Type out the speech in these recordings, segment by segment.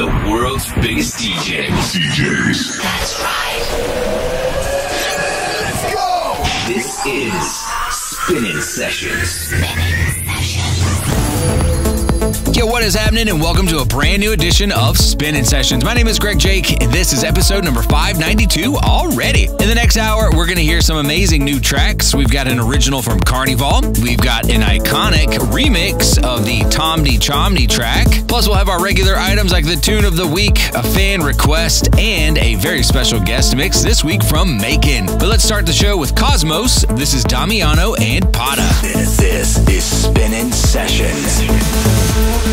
the world's biggest DJs. DJs. That's right. Let's go! This is Spinnin' Sessions. Spinnin' Yo, what is happening? And welcome to a brand new edition of Spinnin' Sessions. My name is Greg Jake, and this is episode number 592 already. In the next hour, we're going to hear some amazing new tracks. We've got an original from Carneyval, we've got an iconic remix of the Taambdi Chaamdi track. Plus, we'll have our regular items like the tune of the week, a fan request, and a very special guest mix this week from Macon. But let's start the show with Kosmos. This is Damiano and Padé. This is Spinnin' Sessions.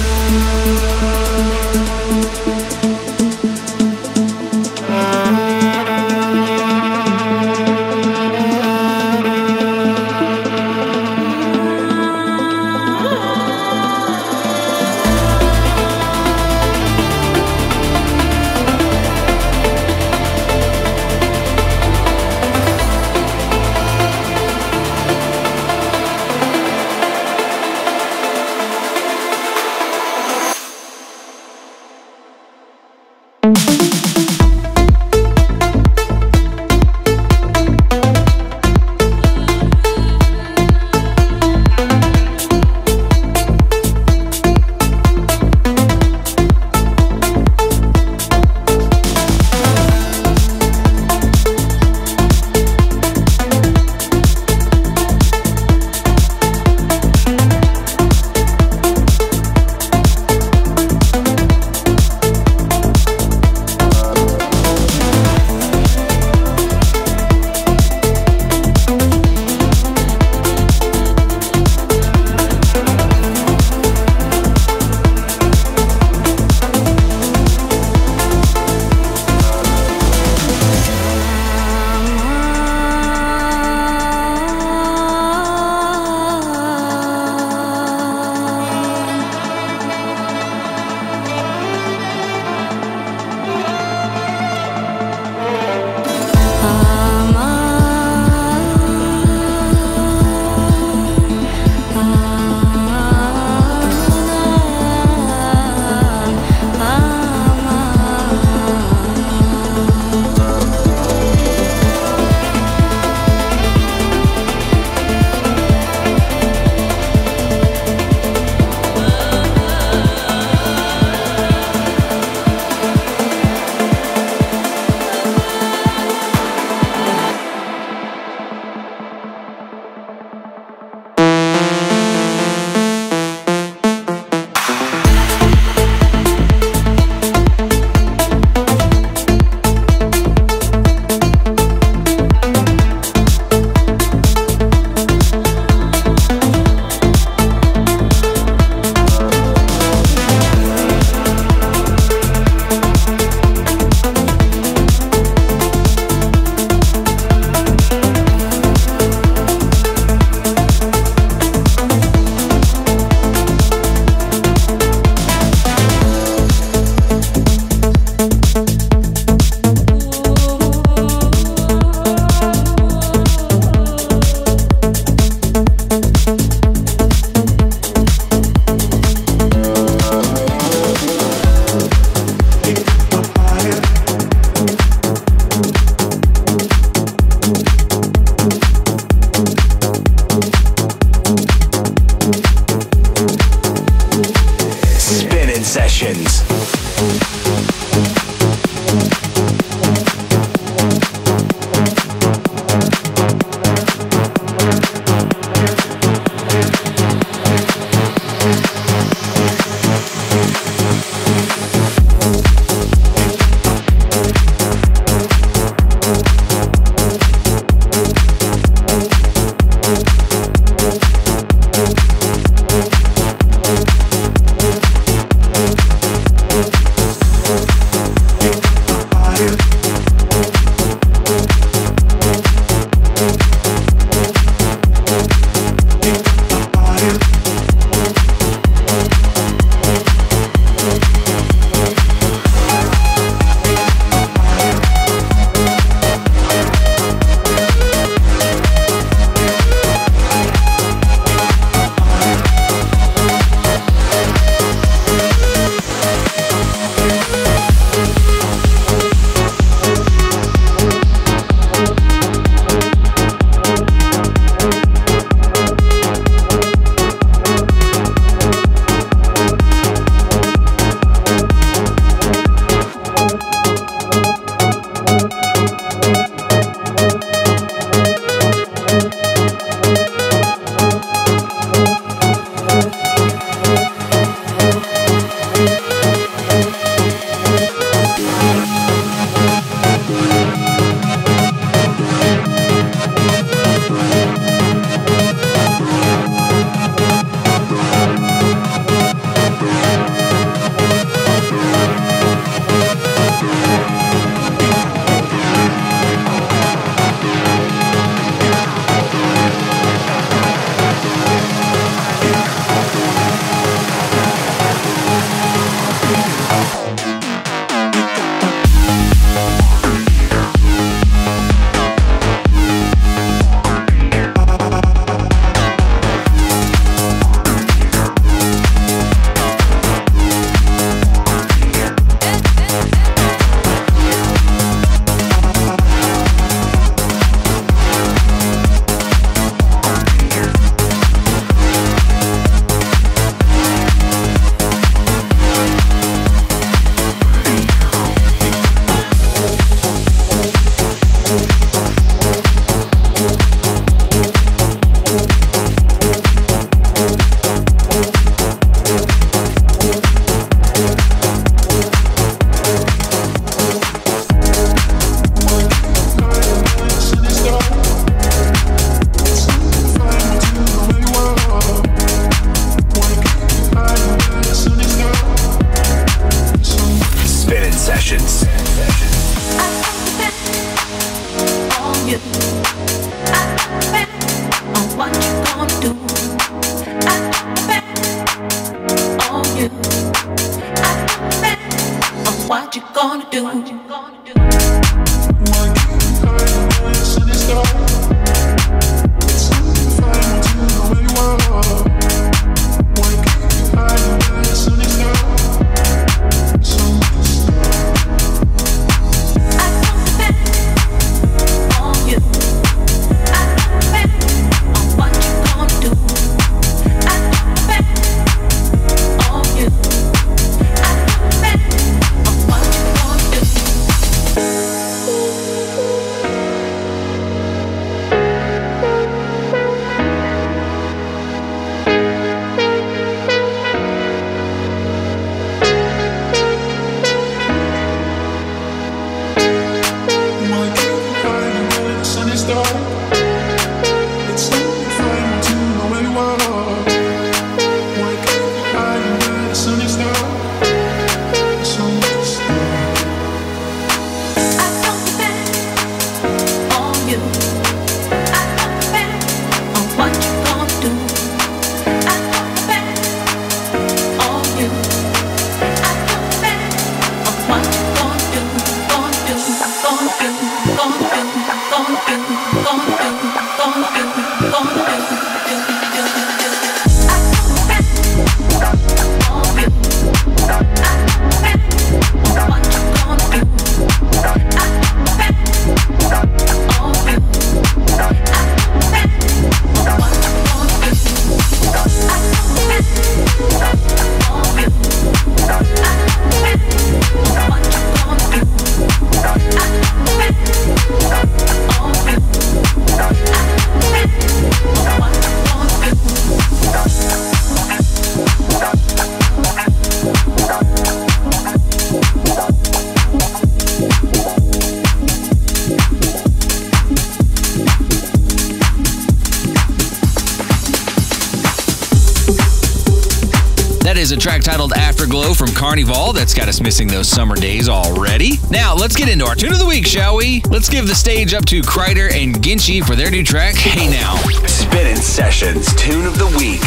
Carneyval that's got us missing those summer days already. Now, let's get into our tune of the week, shall we? Let's give the stage up to Kryder and Ginchy for their new track, Hey Now. Spinnin' Sessions Tune of the Week.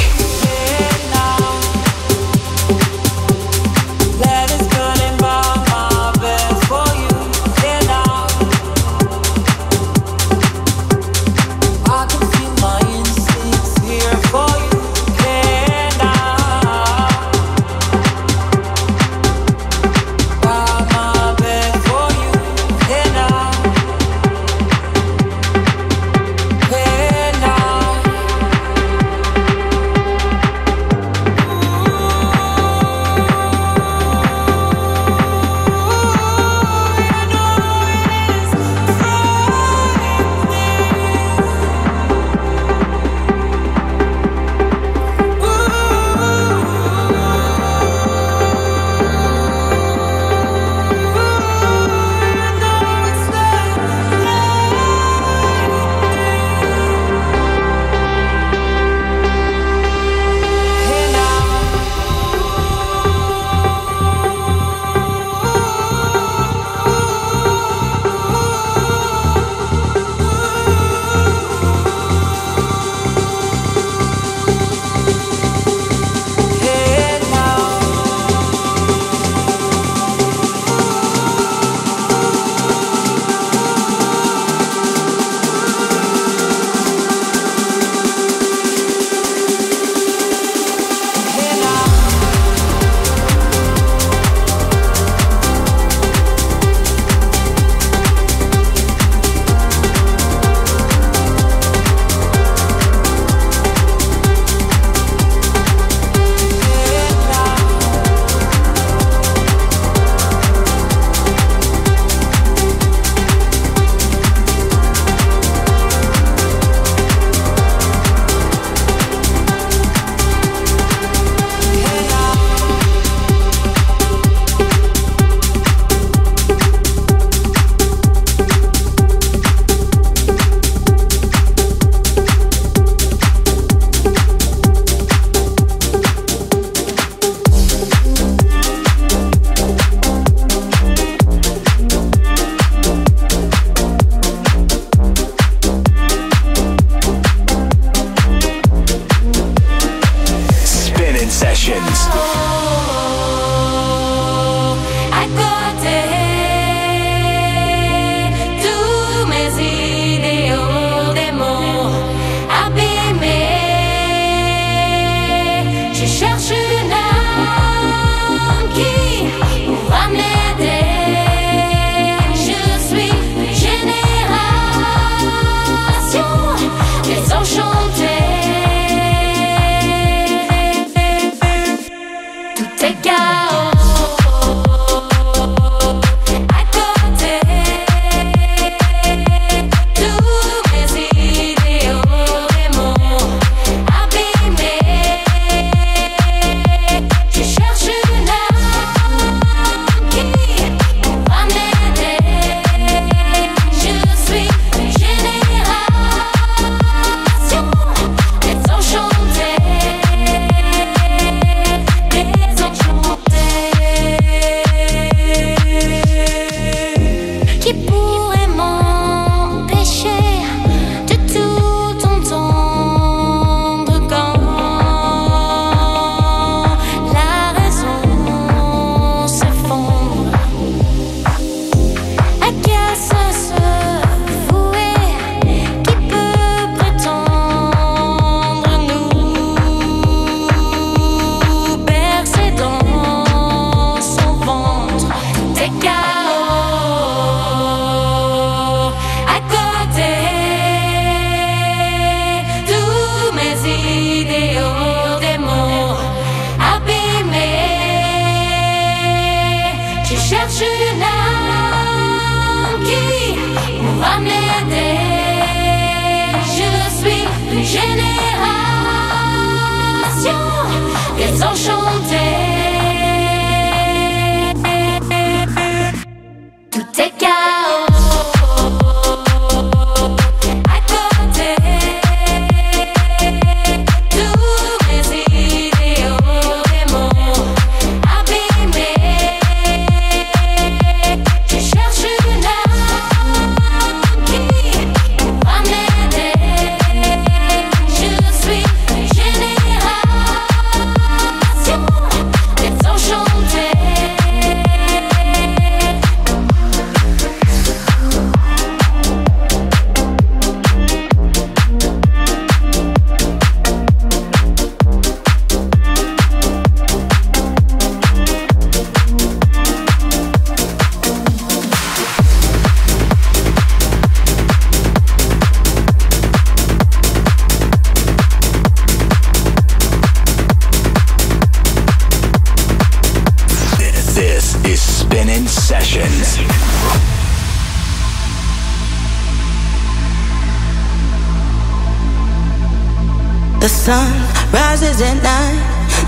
sun rises at night,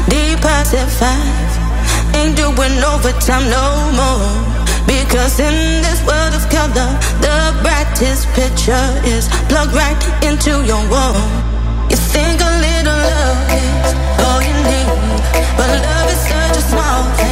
departs at five. Ain't doing overtime no more. Because in this world of color, the brightest picture is plugged right into your wall. You think a little love is all you need, but love is such a small thing.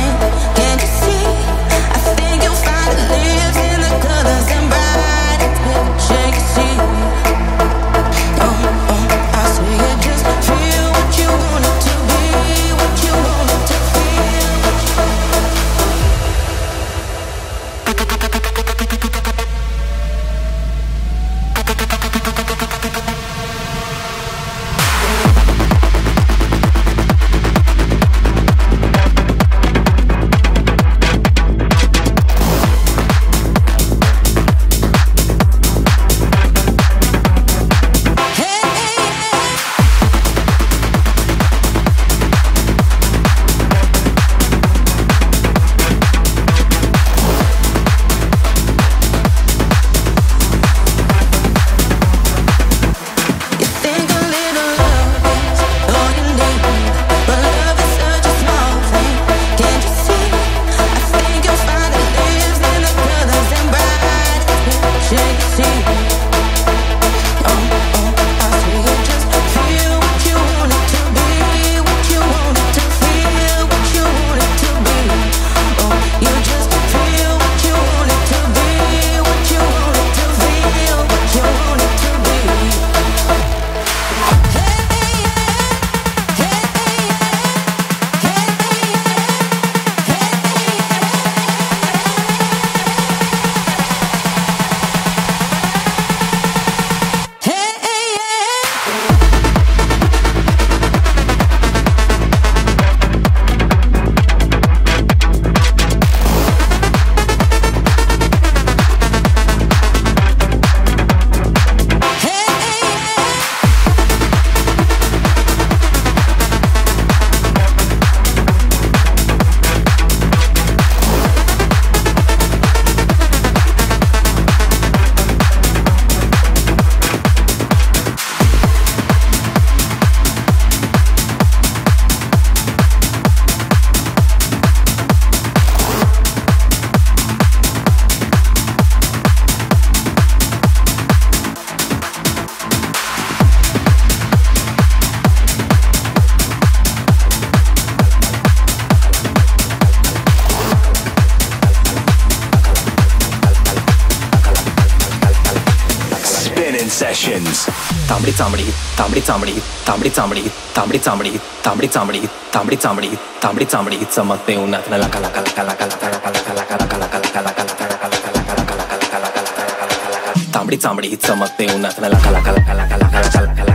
சாமடி தாம்படி சாமடி தாம்படி சாமடி தாம்படி சாமடி தாம்படி சாமடி தாம்படி சாமடி தாம்படி சாமடி சமத்தே உன்னத்துல லக லக லக லக லக லக லக லக லக லக லக லக லக லக லக லக தாம்படி சாமடி சமத்தே உன்னத்துல லக லக லக லக லக லக லக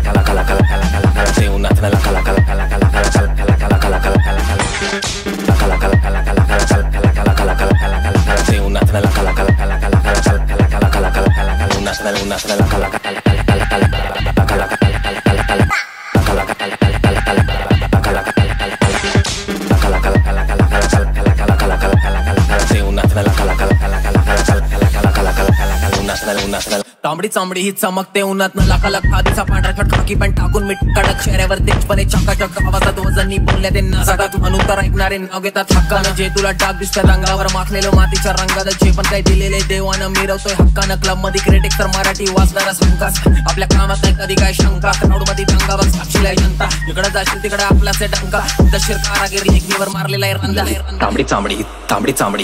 चामडी चामडी ही चमकते उन्हात. न लाखा लाख खादीचा पांढरा खट खाकी पण टाकून मीठ कडक चेहऱ्यावर चक्का चकाचक आवाजात वजनी बोलल्या ते नासाकात म्हणून तर ऐकणारे नाव घेतात हक्कानं. जे तुला डाग दिसतं रंगावर माखलेलं मातीच्या रंगात. जे पण काही दिलेले देवानं मिरवतोय हक्कानं. क्लबमध्ये क्रिटिक तर मराठी वाचणारा संकास. आपल्या कामात नाही कधी काय शंका. क्राऊडमध्ये दंगावर साक्षीला जनता. इकडे जाशील तिकडे आपलाच आहे डंका. दशीर कारागिरी एकमेवर मारलेला आहे रंदा. तांबडी चांबडी तांबडी चांबडी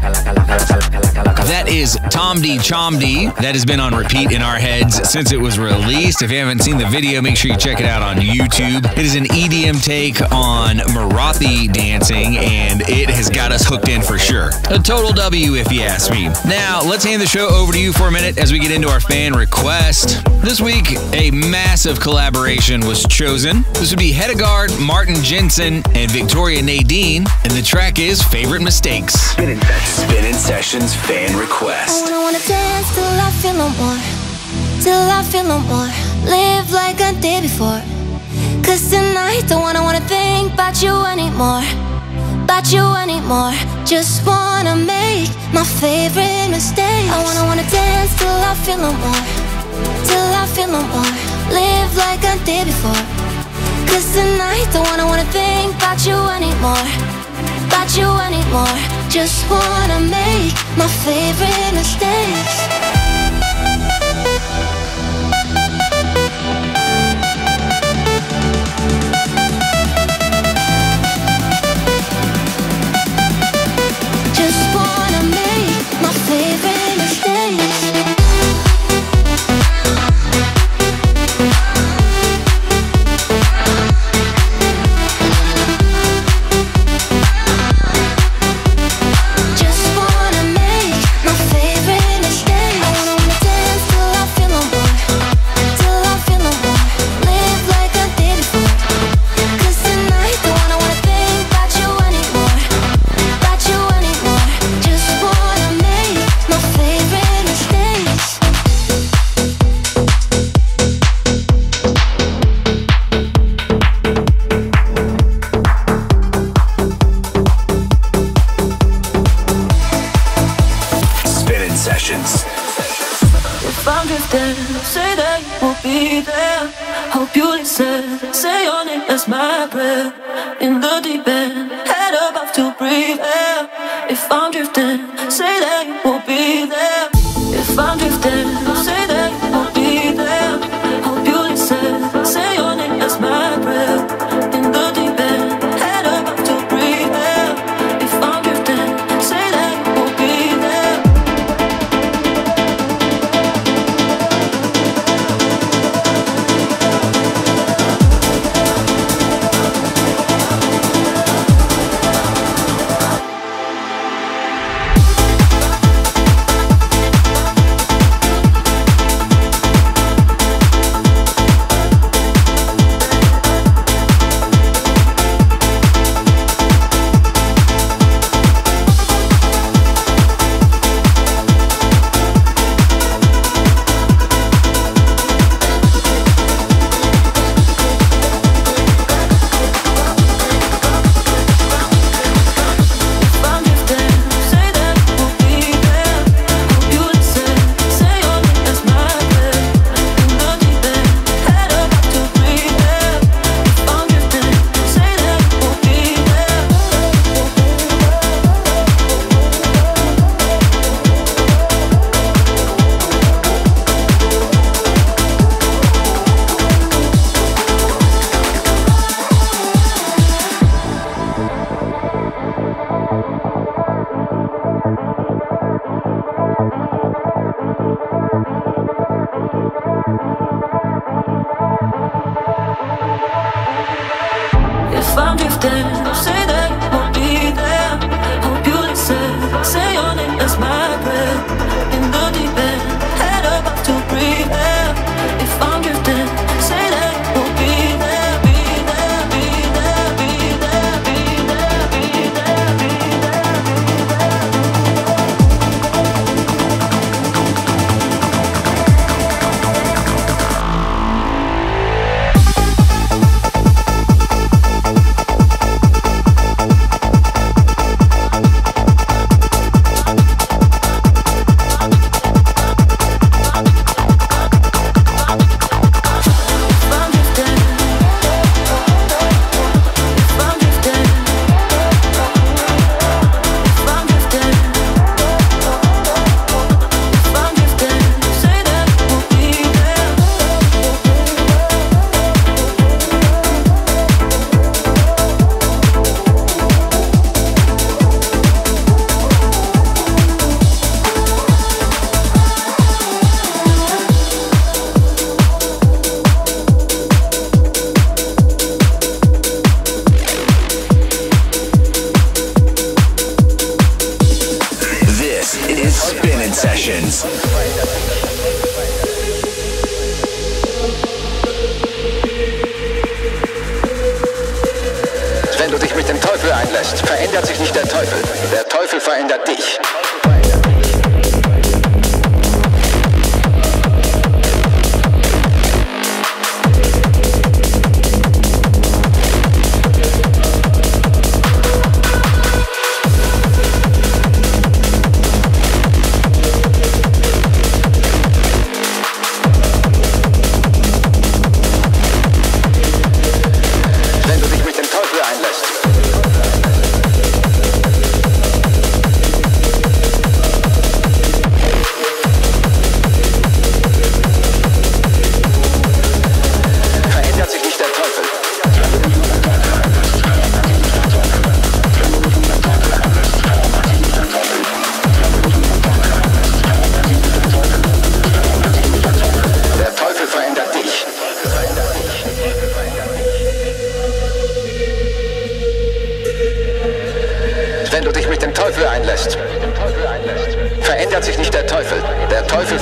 That is Taambdi Chaamdi. That has been on repeat in our heads since it was released. If you haven't seen the video, make sure you check it out on YouTube. It is an EDM take on Marathi dancing, and it has got us hooked in for sure. A total W, if you ask me. Now, let's hand the show over to you for a minute as we get into our fan request. This week, a massive collaboration was chosen. This would be Hedegaard, Martin Jensen, and Victoria Nadine, and the track is Favorite Mistakes. Spinnin' Sessions, Spinnin' Sessions fan request. I wanna dance till I feel no more. Till I feel no more. Live like I did before. Cause tonight don't wanna wanna think about you anymore. About you anymore. Just wanna make my favorite mistake. I wanna wanna dance till I feel no more. Till I feel no more. Live like I did before. Cause tonight don't wanna wanna think about you anymore. About you anymore. Just wanna make my favorite mistakes.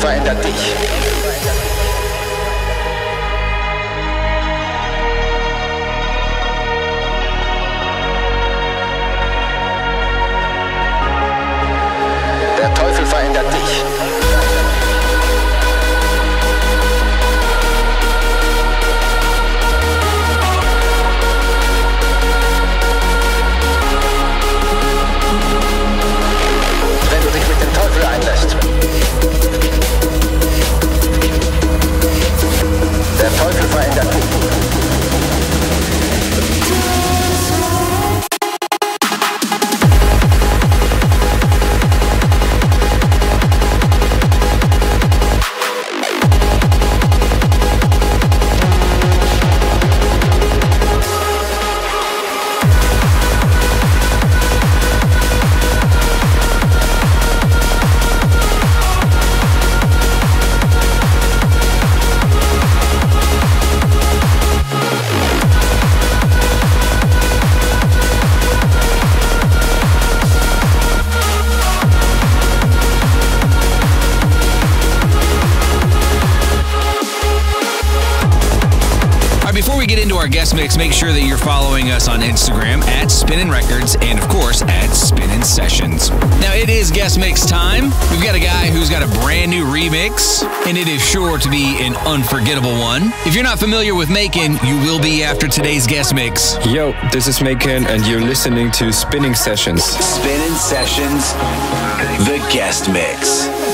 verändert dich. familiar with Macon, you will be after today's guest mix. Yo, this is Macon, and you're listening to Spinnin' Sessions. Spinnin' Sessions, the guest mix.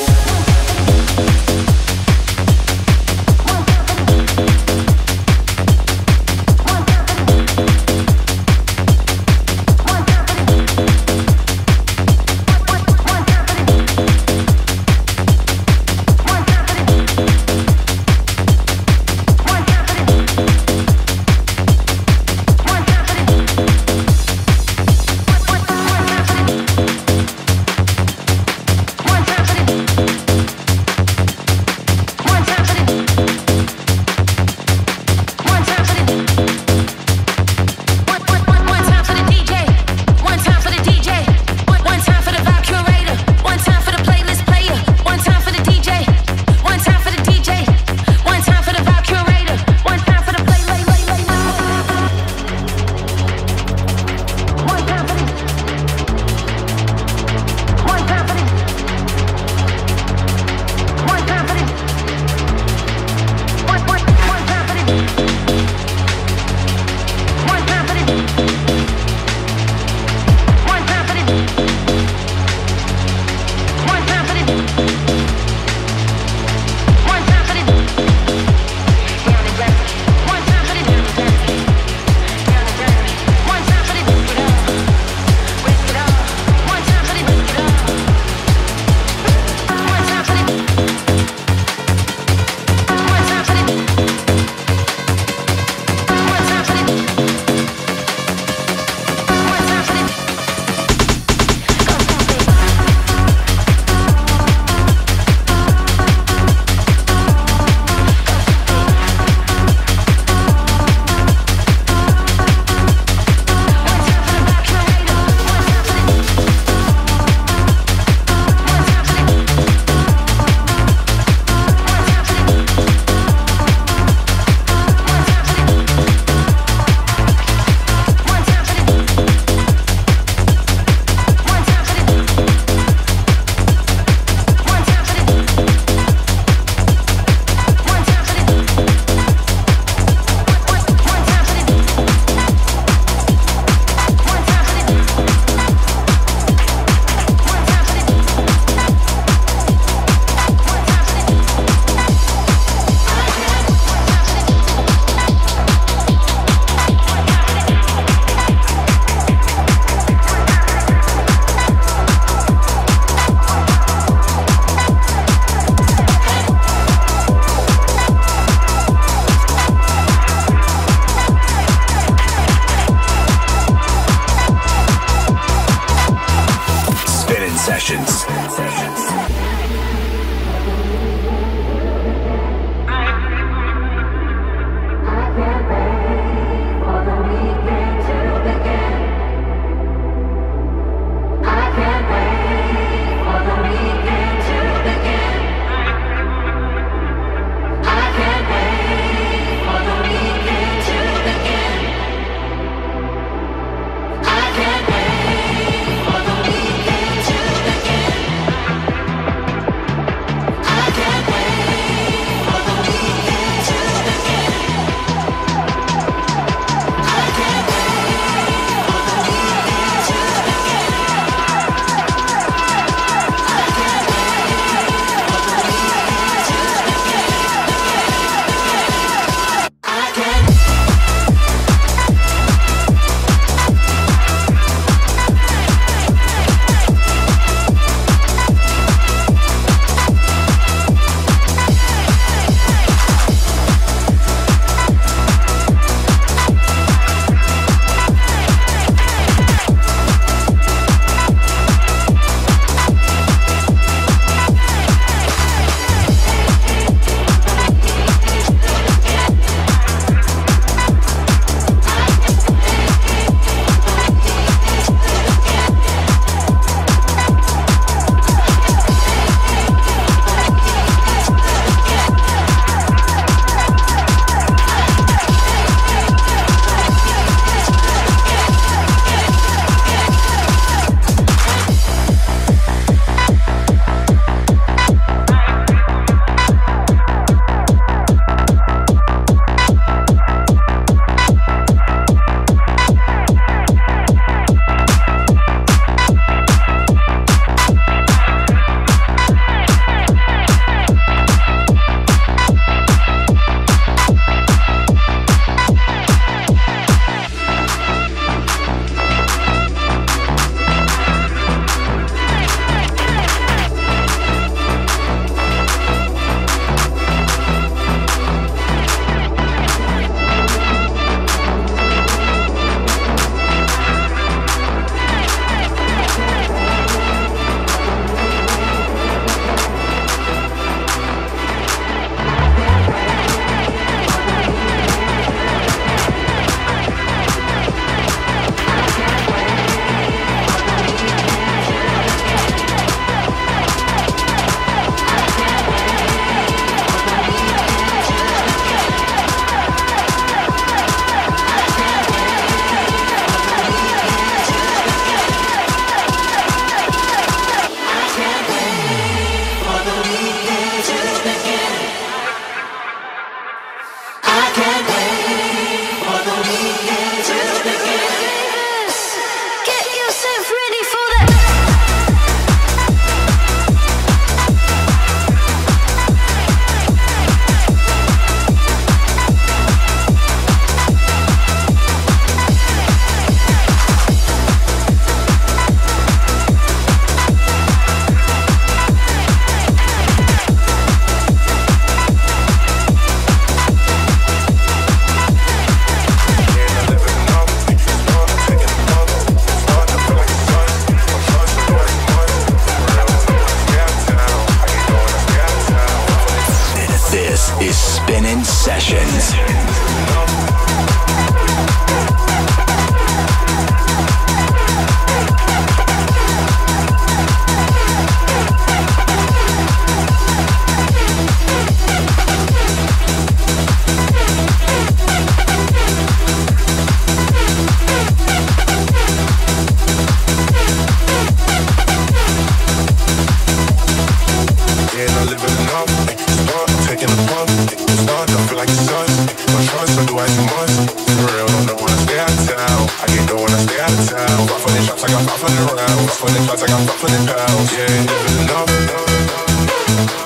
I get going, I stay out of town. Five hundred shots, I got five hundred rounds. the shots, I got five hundred pounds. Yeah, never enough.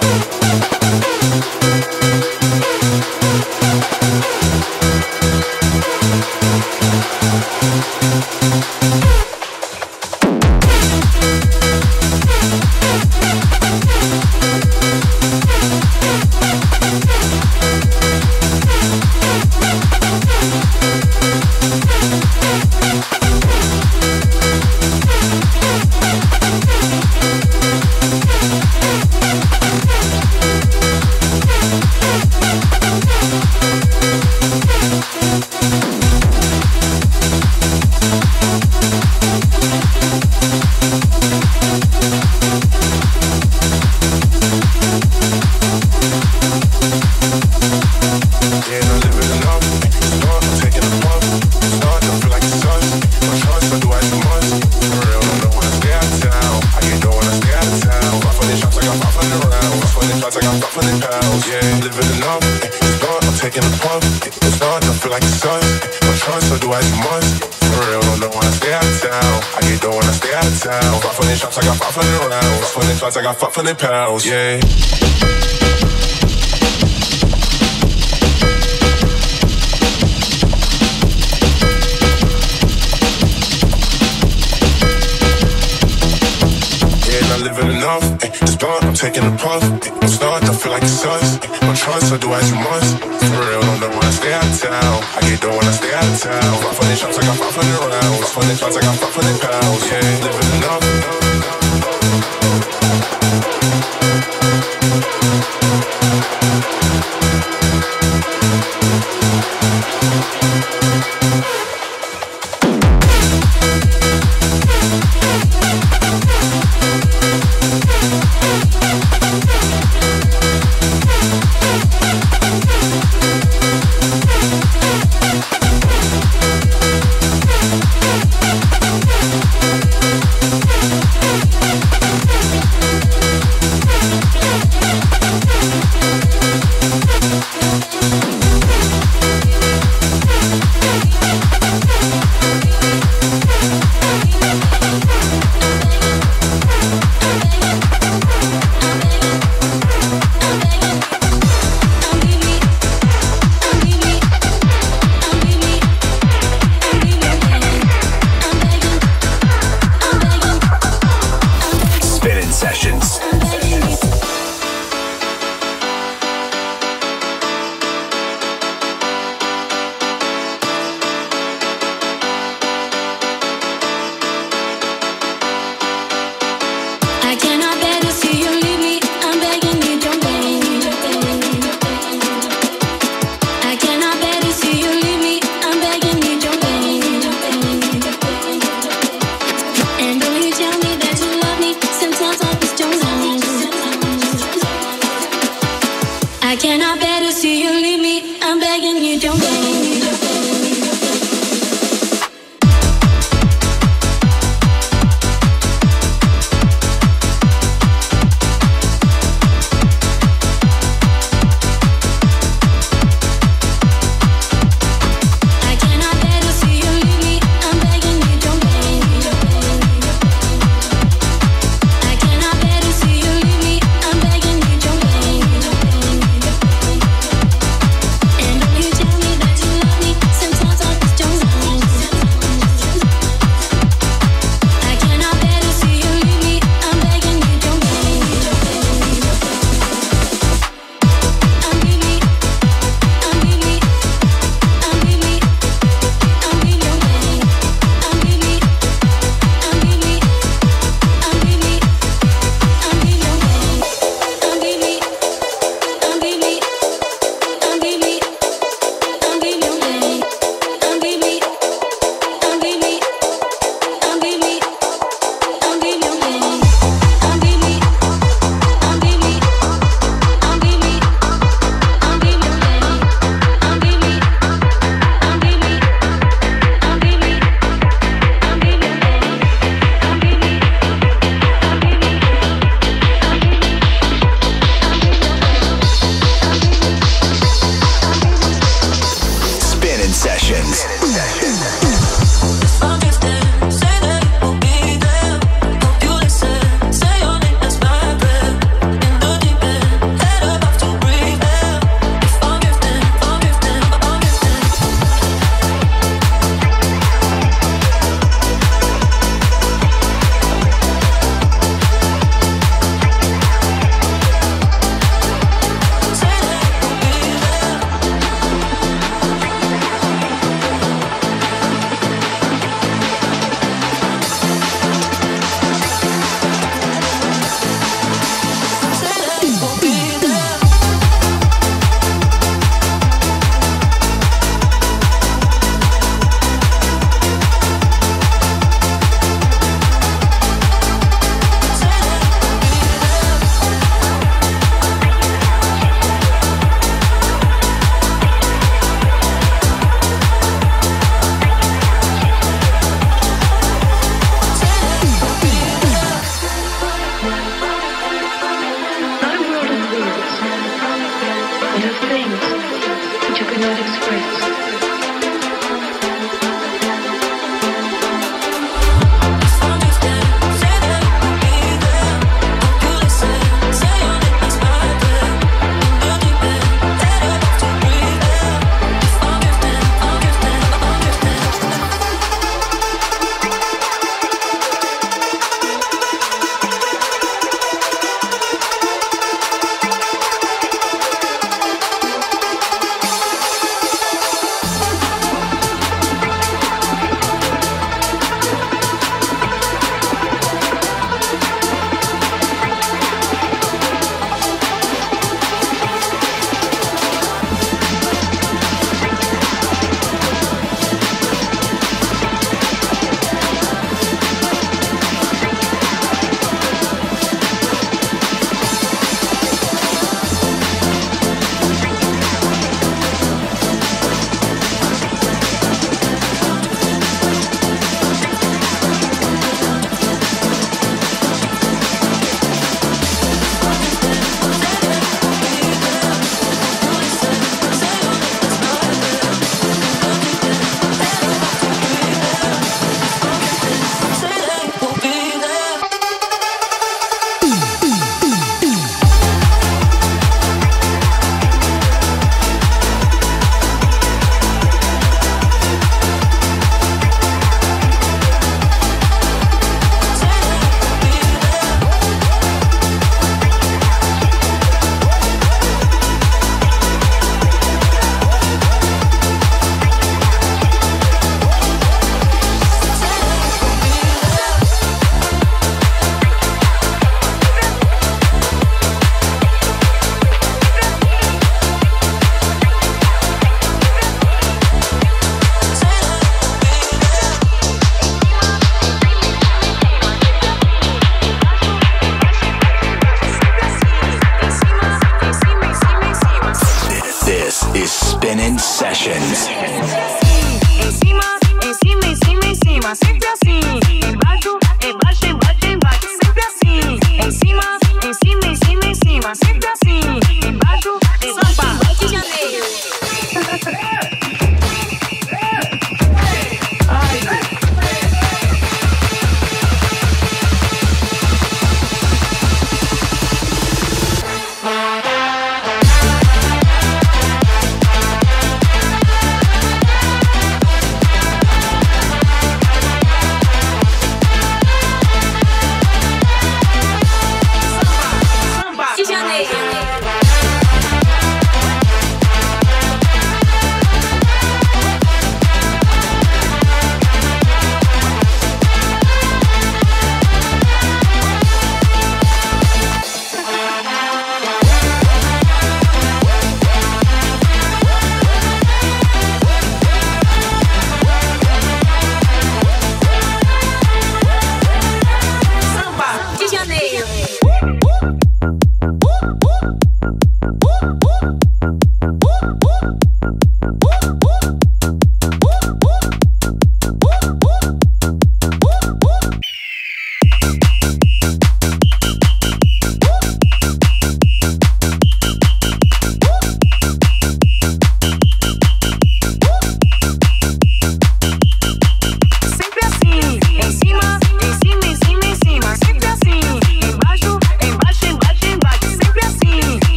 500 pounds. Yeah.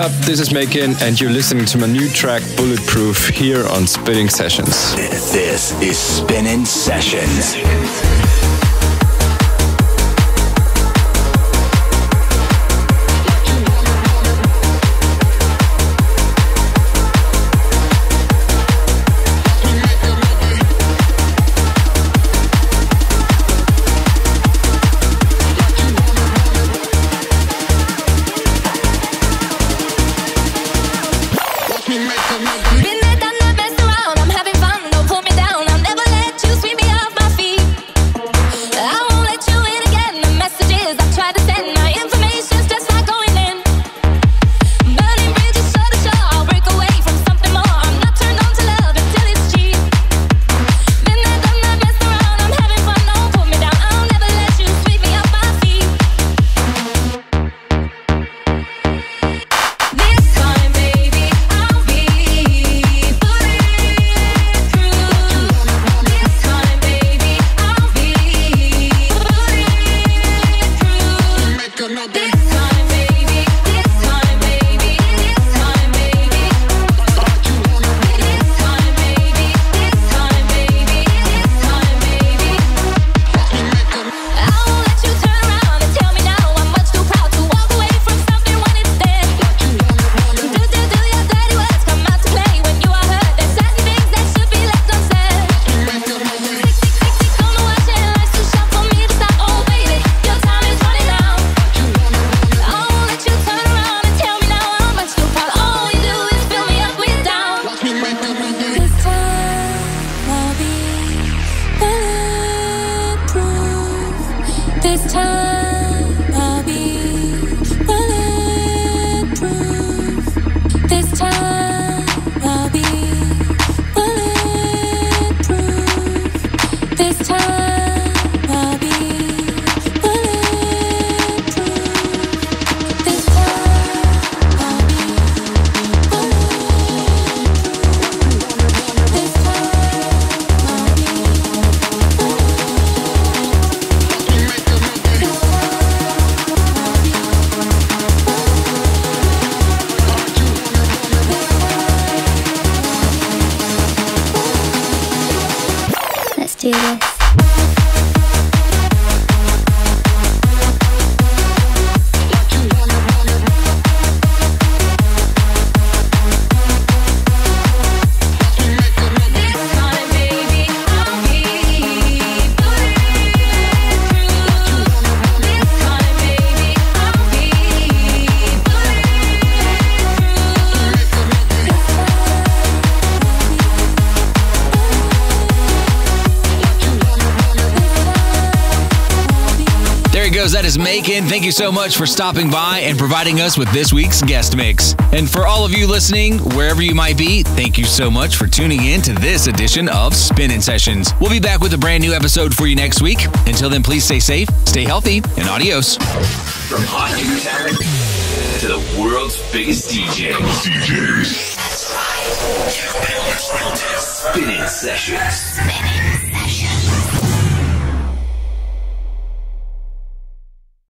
up? This is Macon, and you're listening to my new track Bulletproof here on Spinnin' Sessions. This is Spinnin' Sessions. Thank you so much for stopping by and providing us with this week's guest mix. And for all of you listening, wherever you might be, thank you so much for tuning in to this edition of Spinnin' Sessions. We'll be back with a brand new episode for you next week. Until then, please stay safe, stay healthy, and adios. From hot new talent to the world's biggest DJ. DJs. That's right. Spinnin' Sessions.